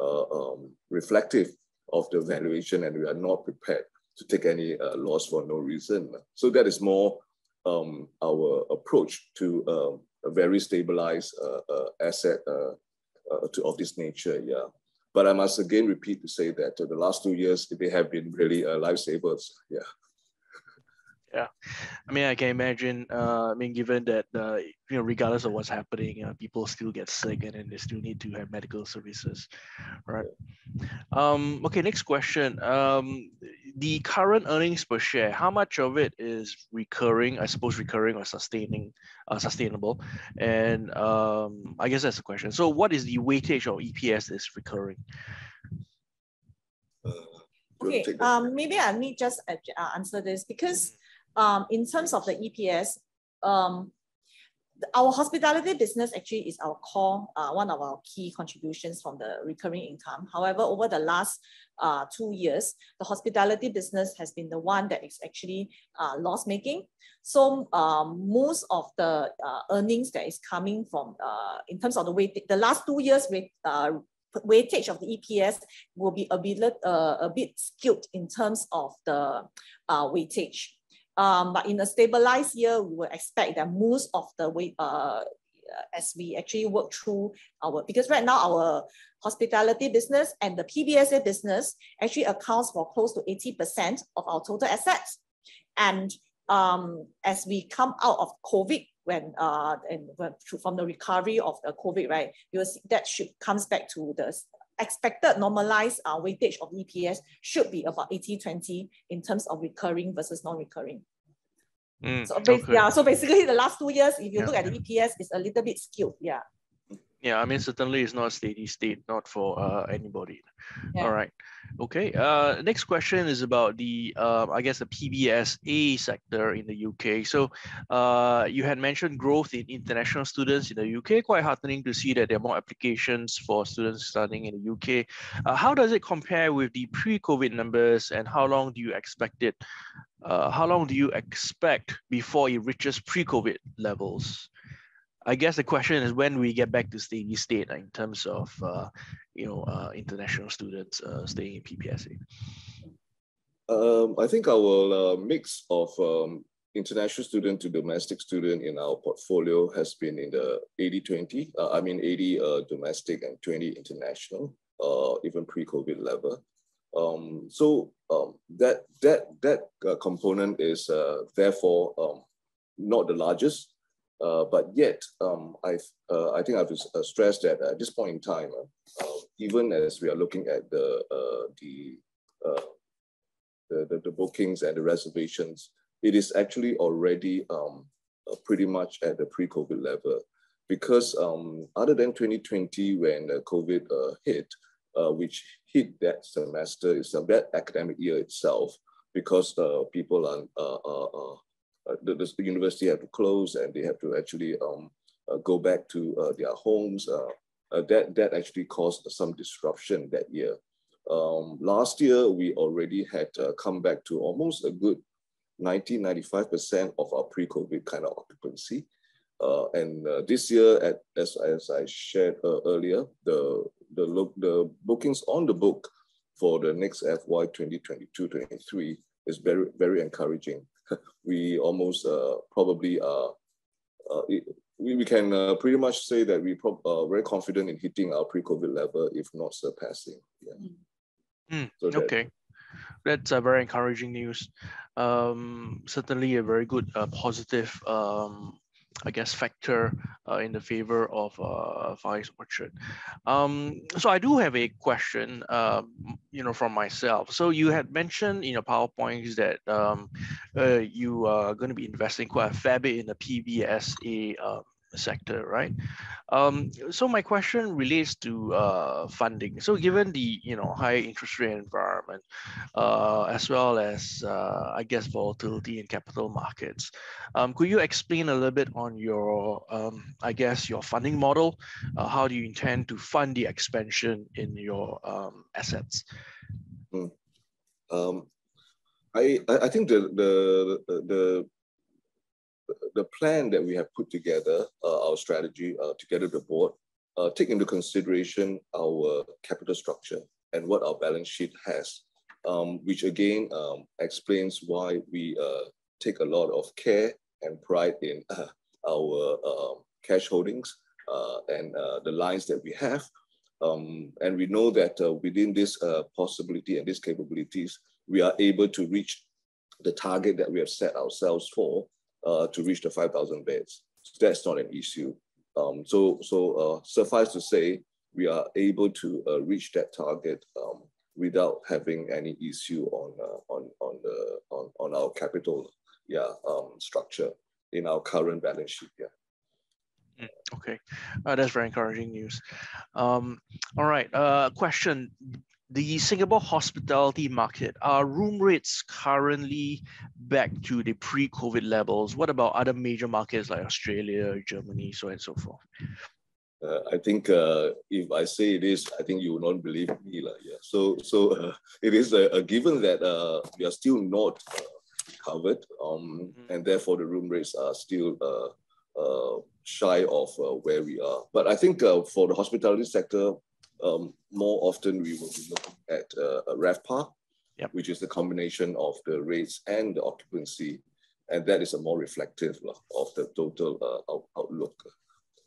um, reflective of the valuation and we are not prepared to take any uh, loss for no reason. So that is more um, our approach to um, a very stabilized uh, uh, asset uh, to, of this nature. Yeah. But I must again repeat to say that the last two years, they have been really lifesavers. Yeah. Yeah, I mean, I can imagine. Uh, I mean, given that uh, you know, regardless of what's happening, uh, people still get sick, and then they still need to have medical services, right? Um, okay, next question. Um, the current earnings per share, how much of it is recurring? I suppose recurring or sustaining, uh, sustainable, and um, I guess that's the question. So, what is the weightage of EPS is recurring? Uh, okay, um, maybe I need just uh, answer this because um, in terms of the EPS, um, our hospitality business actually is our core, uh, one of our key contributions from the recurring income. However, over the last uh, two years, the hospitality business has been the one that is actually uh, loss making. So um, most of the uh, earnings that is coming from, uh, in terms of the weight, the last two years rate, uh, weightage of the EPS will be a bit, a bit skewed in terms of the weightage. Um, but in a stabilized year, we will expect that most of the way, uh, as we actually work through our, because right now our hospitality business and the PBSA business actually accounts for close to 80% of our total assets. And um, as we come out of COVID, when uh, and from the recovery of the COVID, right, you see that should comes back to the expected normalized uh, weightage of EPS should be about 80-20 in terms of recurring versus non-recurring. Mm, so okay. yeah, so basically the last two years, if you yeah. look at the EPS, it's a little bit skewed. Yeah. Yeah, I mean certainly it's not steady state, not for uh, anybody. Yeah. All right. Okay. Uh, next question is about the, uh, I guess, the PBSA sector in the UK. So uh, you had mentioned growth in international students in the UK. Quite heartening to see that there are more applications for students studying in the UK. Uh, how does it compare with the pre-COVID numbers, and how long do you expect it? Uh, how long do you expect before it reaches pre-COVID levels? I guess the question is when we get back to steady state in terms of uh, you know uh, international students uh, staying in PBSA. Um, I think our uh, mix of um, international student to domestic student in our portfolio has been in the 80-20. Uh, I mean 80 uh, domestic and 20 international, even pre-COVID level. Um, so um, that that that component is therefore um, not the largest uh, but yet, um, i uh, I think I've uh, stressed that at this point in time, uh, uh, even as we are looking at the the, the, the, the bookings and the reservations, it is actually already um, pretty much at the pre-COVID level. Because um, other than 2020, when COVID hit, which hit that semester, is that academic year itself, because people are, are, are uh, the, the, university had to close and they have to actually um, uh, go back to uh, their homes. that, that actually caused some disruption that year. Um, last year, we already had come back to almost a good 90, 95% of our pre-COVID kind of occupancy. Uh, and uh, this year, at, as, as I shared uh, earlier, the, the, look, the bookings on the book for the next FY 2022-23 is very, very encouraging. we almost uh, probably uh, uh, we, we can uh, pretty much say that we are very confident in hitting our pre-COVID level, if not surpassing. Yeah. Mm, so that, okay, that's a very encouraging news. Um, certainly a very good uh, positive um, I guess, factor uh, in the favor of uh, East Orchard. Um, so I do have a question, um, you know, from myself. So you had mentioned in your PowerPoints that um, uh, you are going to be investing quite a fair bit in the PBSA sector, right? Um, so my question relates to uh, funding. So given the you know high interest rate environment, uh, as well as uh, I guess volatility in capital markets, um, could you explain a little bit on your um, I guess your funding model? Uh, how do you intend to fund the expansion in your um, assets? Hmm. Um, I I think the the the the plan that we have put together, uh, our strategy uh, together with the board, uh, take into consideration our capital structure and what our balance sheet has, um, which again um, explains why we uh, take a lot of care and pride in uh, our um, cash holdings uh, and the lines that we have. Um, and we know that within this possibility and these capabilities, we are able to reach the target that we have set ourselves for uh, to reach the 5,000 beds. So that's not an issue. Um, so so uh, suffice to say, we are able to uh, reach that target um, without having any issue on uh, on on the on, on our capital yeah um, structure in our current balance sheet. Yeah. Mm, okay, uh, that's very encouraging news. Um, all right, uh, question the Singapore hospitality market, are room rates currently back to the pre-COVID levels? What about other major markets like Australia, Germany, so on and so forth? Uh, I think uh, if I say it is, I think you will not believe me. Like, yeah. So, so uh, it is a, a given that uh, we are still not uh, covered, um, mm-hmm. and therefore the room rates are still uh, shy of where we are. But I think for the hospitality sector, um, more often we will be looking at uh, a RevPAR, yep. which is the combination of the rates and the occupancy. And that is a more reflective uh, of the total uh, out outlook.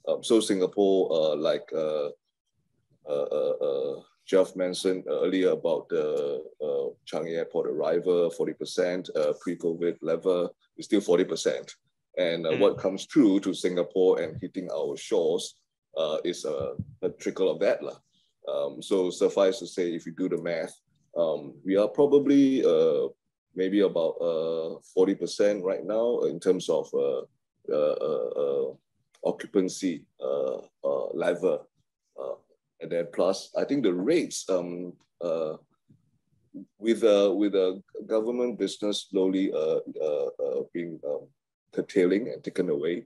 Um, so Singapore, uh, like uh, uh, Geoff mentioned earlier about the Changi Airport arrival, 40% pre-COVID level is still 40%. And mm. what comes through to Singapore and hitting our shores is a, a trickle of that. Lah. Um, so suffice to say, if you do the math, um, we are probably uh, maybe about uh, 40% right now in terms of uh, uh, uh, uh occupancy level. and then plus, I think the rates um, with with a government business slowly being um, curtailing and taken away,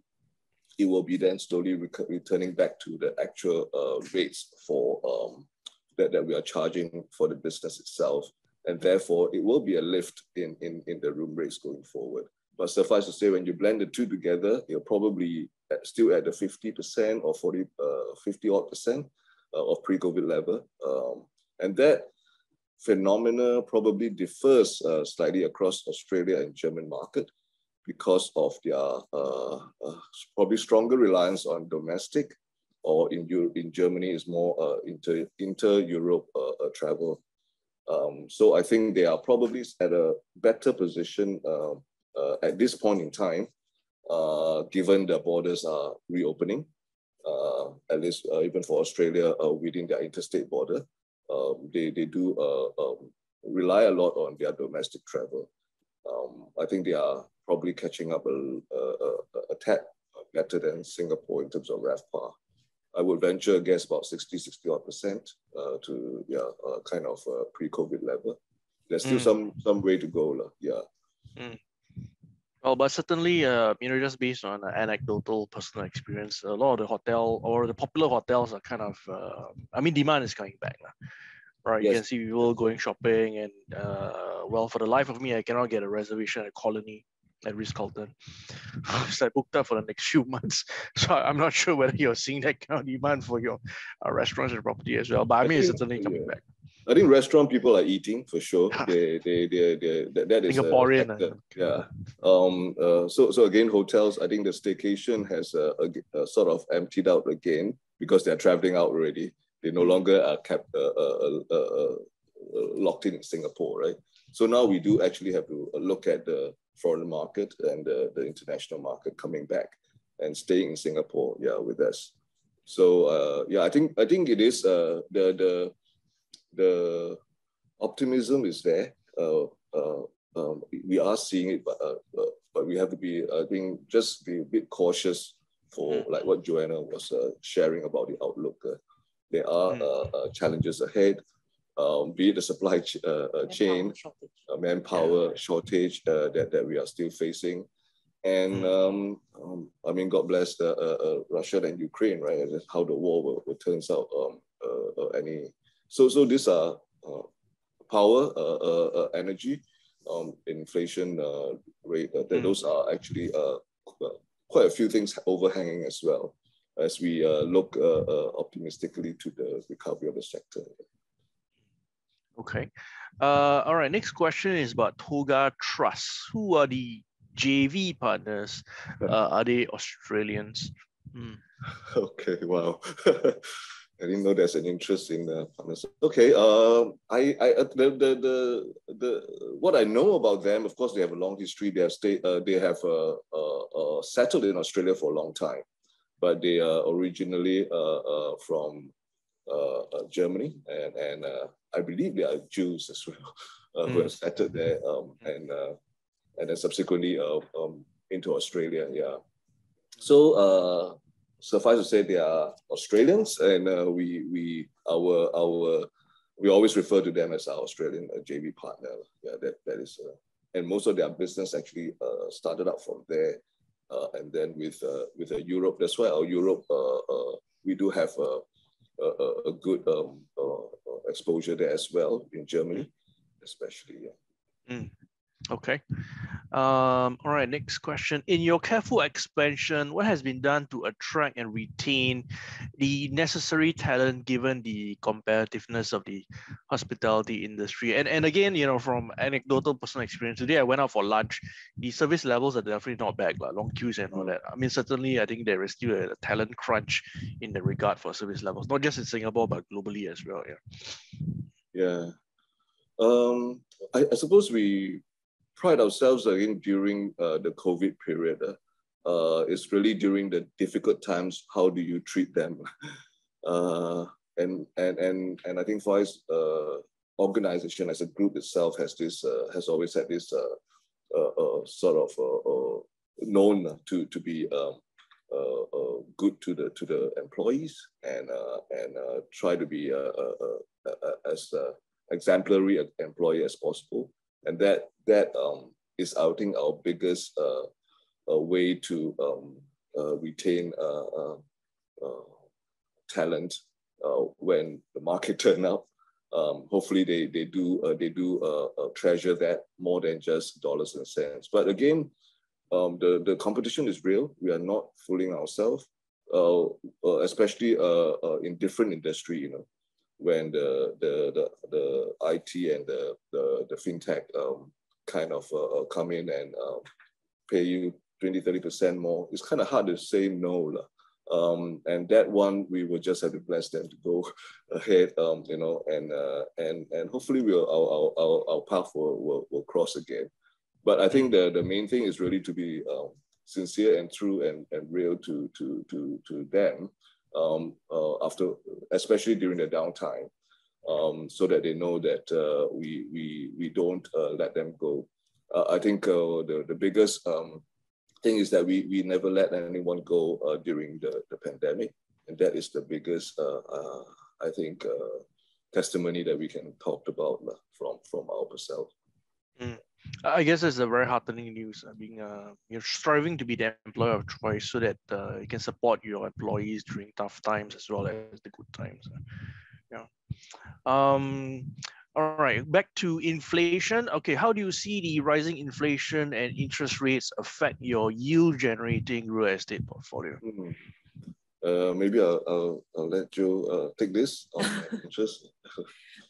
it will be then slowly returning back to the actual uh, rates for um, that, that we are charging for the business itself. And therefore, it will be a lift in, in, in the room rates going forward. But suffice to say, when you blend the two together, you're probably still at the 50% or 40, uh, 50 odd percent uh, of pre-COVID level. Um, and that phenomena probably differs uh, slightly across Australia and German market because of their uh, uh, probably stronger reliance on domestic, or in Europe, in Germany is more uh, inter inter Europe uh, uh, travel. Um, so I think they are probably at a better position uh, at this point in time, given the borders are reopening. at least even for Australia within their interstate border, um, they they do um, rely a lot on their domestic travel. Um, I think they are probably catching up a, a, a, tad better than Singapore in terms of RevPAR. I would venture a guess about 60, 60 odd percent uh, to yeah, uh, kind of uh, pre-COVID level. There's still mm. some some way to go, la. yeah. Mm. Well, but certainly, uh, you know, just based on anecdotal personal experience, a lot of the hotel or the popular hotels are kind of, uh, I mean, demand is coming back. Right, yes. you can see people going shopping, and uh, well, for the life of me, I cannot get a reservation at Colony at Ritz Carlton. so I booked up for the next few months. So I'm not sure whether you're seeing that kind of demand for your uh, restaurants and property as well. But I, I mean, think, it's certainly coming yeah. back. I think restaurant people are eating for sure. they, they, they, they, that, that is Singaporean. A, yeah. Um. Uh, so, so again, hotels. I think the staycation has uh, a, a sort of emptied out again because they're traveling out already. They no longer are kept uh, uh, uh, locked in Singapore, right? So now we do actually have to look at the foreign market and the, international market coming back and staying in Singapore, yeah, with us. So uh, yeah, I think I think it is uh, the the the optimism is there. Uh, uh, um, we are seeing it, but uh, uh, but we have to be I think just be a bit cautious for mm. like what Joanna was uh, sharing about the outlook. There are mm. uh, uh, challenges ahead, um, be it the supply ch uh, uh, chain, uh, manpower yeah. shortage uh, that, that we are still facing. And mm. um, um, I mean, God bless the, uh, uh, Russia and Ukraine, right? That's how the war will, will turns out. Um, uh, uh, any so so these are uh, power, uh, uh, uh, energy, um, inflation uh, rate. Uh, mm. Those are actually uh, quite a few things overhanging as well as we uh, look uh, uh, optimistically to the recovery of the sector. Okay. Uh, all right. Next question is about Toga Trust. Who are the JV partners? Uh, are they Australians? Hmm. Okay. Wow. I didn't know there's an interest in the partners. Okay. Um. I. I. The. The. The. the what I know about them, of course, they have a long history. They have stayed. Uh, they have uh, settled in Australia for a long time but they are originally uh, uh, from uh, Germany, and and I believe they are Jews as well mm. who have settled there, um, and and then subsequently um, into Australia. Yeah, so suffice to say they are Australians, and we we our our we always refer to them as our Australian uh, JV partner. Yeah, that that is, uh, and most of their business actually uh, started out from there uh, and then with uh, with uh, Europe, that's why our Europe we do have a, a, a good um, exposure there as well in Germany, especially. Yeah. Mm. Okay. Um, all right, next question. In your careful expansion, what has been done to attract and retain the necessary talent given the competitiveness of the hospitality industry? And, and again, you know, from anecdotal personal experience, today I went out for lunch. The service levels are definitely not bad, like long queues and all that. I mean, certainly, I think there is still a talent crunch in the regard for service levels, not just in Singapore, but globally as well. Yeah. Yeah. Um, I, I suppose we pride ourselves again during uh, the COVID period. Uh, uh, it's really during the difficult times. How do you treat them? Uh, and and and and I think Fai's uh, organization as a group itself has this uh, has always had this sort of known to to be um, good to the to the employees and and try to be as exemplary employee as possible and that that um, is I think our biggest uh, uh, way to um, uh, retain uh, uh, uh, talent when the market turn up. Um, hopefully they they do they do treasure that more than just dollars and cents. But again, um, the the competition is real. We are not fooling ourselves, especially in different industry. You know, when the the the, the IT and the the, the fintech um, kind of uh, uh come in and uh, pay you 20 30 percent more it's kind of hard to say no um, and that one we will just have to bless them to go ahead um, you know and uh, and and hopefully we'll our, our, our, our path will, will, will cross again. But I think the, the main thing is really to be um, sincere and true and, and real to to to to them um, uh, after, especially during the downtime, um, so that they know that uh, we, we, we don't uh, let them go. Uh, I think uh, the, the biggest um, thing is that we, we never let anyone go during the, the pandemic. And that is the biggest, I think, testimony that we can talk about from, from our perspective. Mm. I guess it's a very heartening news. I mean, uh, you're striving to be the employer of choice so that uh, you can support your employees during tough times as well as the good times. Yeah. Um, all right, back to inflation. Okay, how do you see the rising inflation and interest rates affect your yield generating real estate portfolio? Mm -hmm. Uh, maybe I'll, I'll, I'll let you uh, take this on interest.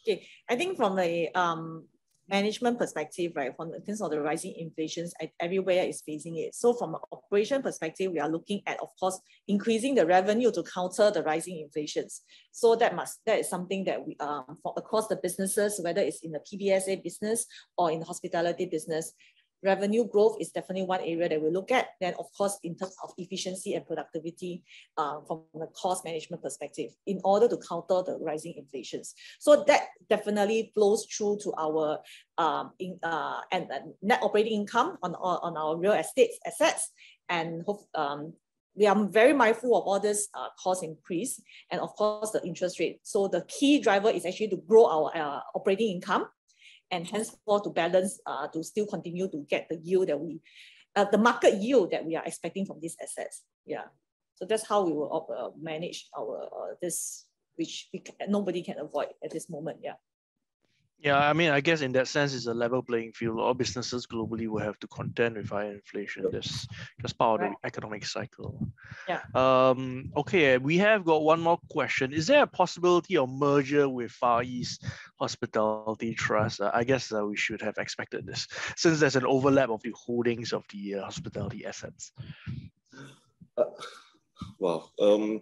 okay, I think from a um, management perspective, right, from in terms of the rising inflations, everywhere is facing it. So from an operation perspective, we are looking at, of course, increasing the revenue to counter the rising inflations. So that must that is something that we um for across the businesses, whether it's in the PBSA business or in the hospitality business, revenue growth is definitely one area that we look at. Then, of course, in terms of efficiency and productivity uh, from the cost management perspective, in order to counter the rising inflations. So that definitely flows through to our um, in, uh, and, net operating income on, on our real estate assets. And hope, um, we are very mindful of all this uh, cost increase and of course the interest rate. So the key driver is actually to grow our uh, operating income and henceforth to balance uh, to still continue to get the yield that we, uh, the market yield that we are expecting from these assets. Yeah. So that's how we will uh, manage our uh, this, which we can, nobody can avoid at this moment. Yeah. Yeah, I mean, I guess in that sense, it's a level playing field. All businesses globally will have to contend with higher inflation. That's just part of the economic cycle. Yeah. Um. Okay, we have got one more question. Is there a possibility of merger with Far East Hospitality Trust? Uh, I guess uh, we should have expected this, since there's an overlap of the holdings of the uh, hospitality assets. Uh, well, um,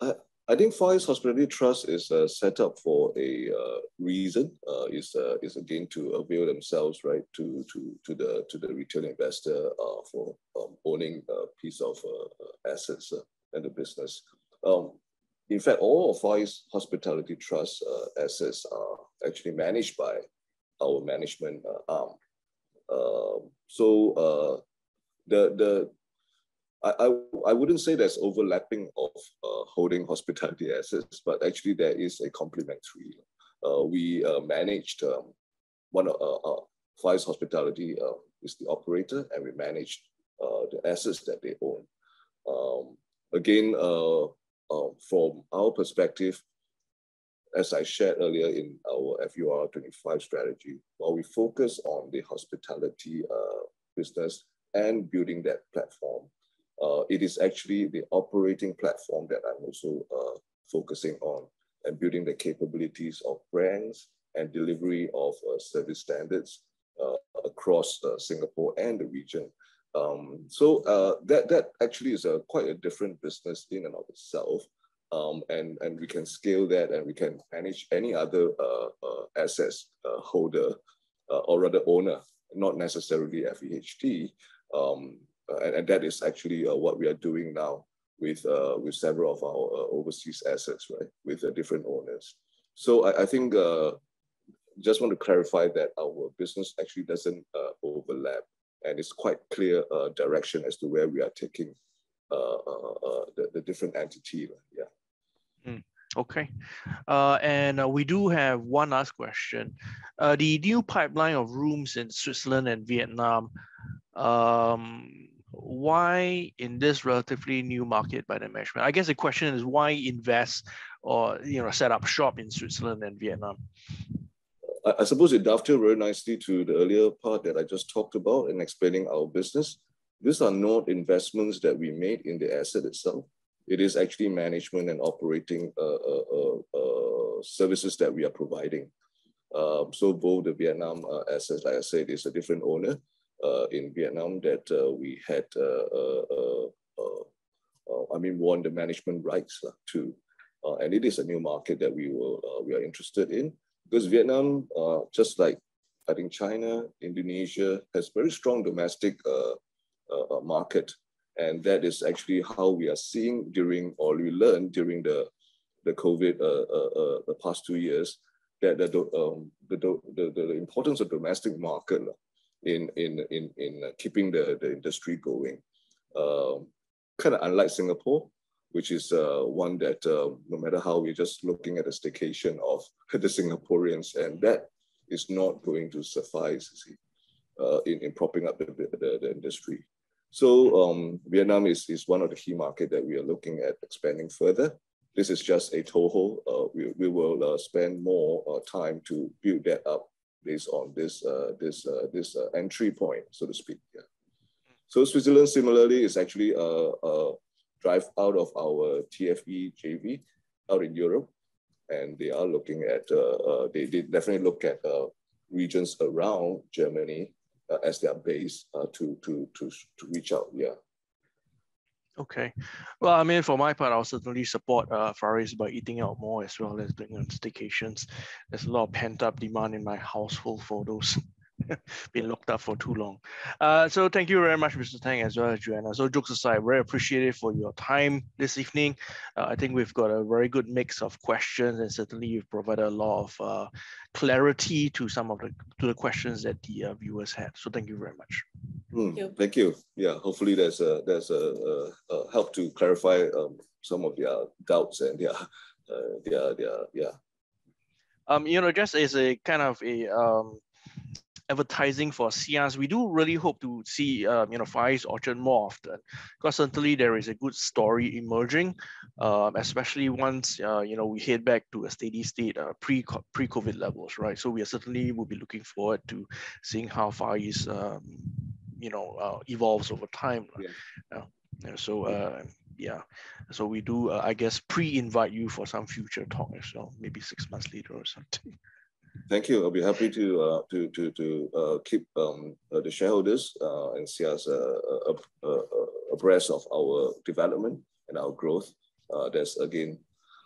I think Far Hospitality Trust is uh, set up for a uh, reason. Uh, is uh, is again to avail themselves right to to to the to the retail investor uh, for um, owning a piece of uh, assets and the business. Um, in fact, all of Hospitality Trust assets are actually managed by our management arm. Um, so the the I, I, wouldn't say there's overlapping of uh, holding hospitality assets, but actually there is a complementary. Uh, we uh, managed um, one of uh, uh, Far Hospitality uh, is the operator, and we managed uh, the assets that they own. Um, again, from our perspective, as I shared earlier in our FEOR 25 strategy, while we focus on the hospitality business and building that platform, uh, it is actually the operating platform that I'm also uh, focusing on and building the capabilities of brands and delivery of uh, service standards uh, across uh, Singapore and the region. Um, so uh, that, that actually is a quite a different business in and of itself. Um, and, and we can scale that and we can manage any other assets holder or rather owner, not necessarily FEHT, um, and, and, that is actually uh, what we are doing now with uh, with several of our overseas assets, right, with different owners. So I, I think just want to clarify that our business actually doesn't overlap, and it's quite clear direction as to where we are taking the, the different entity. Yeah. Mm. Okay. Uh, and uh, we do have one last question. Uh, the new pipeline of rooms in Switzerland and Vietnam, um, why in this relatively new market by the management? I guess the question is why invest or you know set up shop in Switzerland and Vietnam? I, suppose it dovetails very nicely to the earlier part that I just talked about in explaining our business. These are not investments that we made in the asset itself. It is actually management and operating uh, uh, uh, uh services that we are providing. Um, so both the Vietnam uh, assets, like I said, is a different owner Uh, in Vietnam that uh, we had, uh, uh, uh I mean, won the management rights to. and it is a new market that we will we are interested in because Vietnam, just like I think China, Indonesia has very strong domestic market and that is actually how we are seeing during or we learned during the the COVID uh, uh, uh, the past two years that the um, the, the, the importance of domestic market in in in in keeping the the industry going. Um, kind of unlike Singapore, which is uh, one that uh, no matter how we're just looking at the staycation of the Singaporeans, and that is not going to suffice see, uh, in, in propping up the, the, the industry. So um, Vietnam is, is one of the key market that we are looking at expanding further. This is just a toehold. Uh, we, we will uh, spend more uh, time to build that up based on this uh, this uh, this uh, entry point, so to speak. Yeah. So Switzerland similarly is actually a, a, drive out of our TFE JV out in Europe. And they are looking at, uh, uh, they, they definitely look at uh, regions around Germany uh, as their base uh, to, to, to, to reach out. Yeah. Okay. Well, I mean, for my part, I'll certainly support uh, East by eating out more as well as doing on staycations. There's a lot of pent up demand in my household for those been locked up for too long. Uh, so thank you very much, Mr. Tang, as well as Joanna. So jokes aside, very appreciative for your time this evening. Uh, I think we've got a very good mix of questions, and certainly you've provided a lot of uh, clarity to some of the to the questions that the uh, viewers had. So thank you very much. Mm, thank, you. thank you. Yeah, hopefully there's a there's a, a, a help to clarify um, some of their doubts and their uh, their their yeah. Um, you know, just as a kind of a um, advertising for SIAS, we do really hope to see um, you know Far East Orchard more often because certainly there is a good story emerging, um, especially once uh, you know we head back to a steady state uh, pre pre COVID levels, right? So we certainly will be looking forward to seeing how Far East um, you know uh, evolves over time. Yeah. yeah so uh, yeah, so we do uh, I guess pre-invite you for some future talk as well, maybe six months later or something. Thank you. I'll be happy to uh, to to to uh, keep um, uh, the shareholders uh, and see us uh, abreast of our development and our growth. Uh, that's again,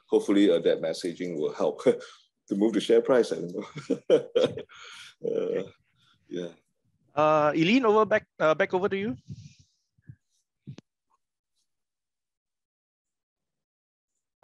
hopefully that messaging will help to move the share price. I don't know. yeah. Uh, Eileen, over back back over to you.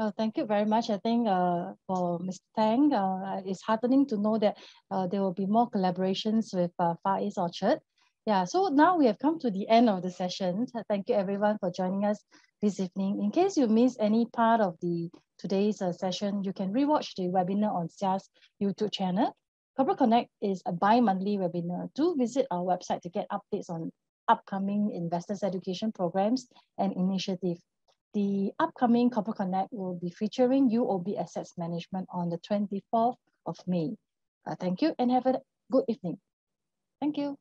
Uh, thank you very much. I think uh, for Mr. Tang, uh, it's heartening to know that uh, there will be more collaborations with uh, Far East Orchard. Yeah, so now we have come to the end of the session. Thank you everyone for joining us this evening. In case you missed any part of the today's uh, session, you can rewatch the webinar on SIAS YouTube channel. Corporate Connect is a bi-monthly webinar. Do visit our website to get updates on upcoming investors education programs and initiatives. The upcoming Corporate Connect will be featuring UOB Assets Management on the 24th of May. Uh, thank you and have a good evening. Thank you.